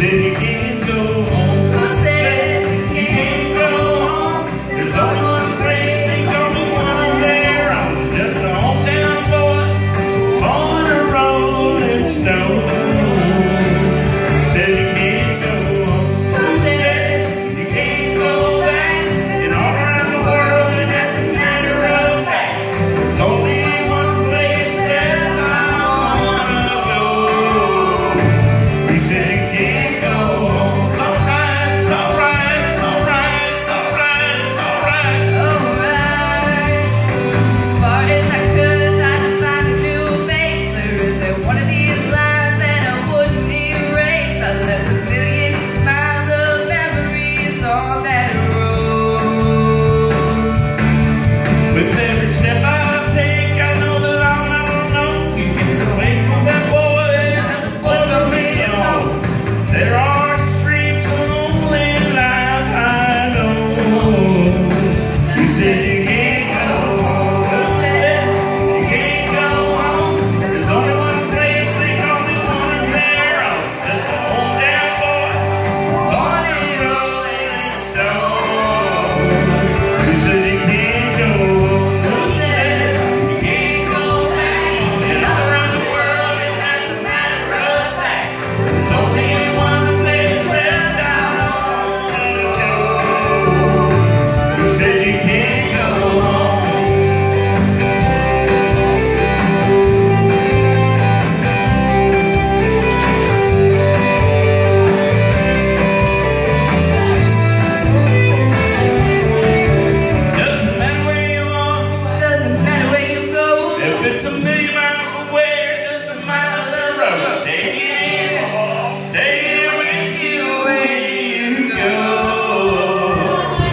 Sitting in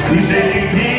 Who said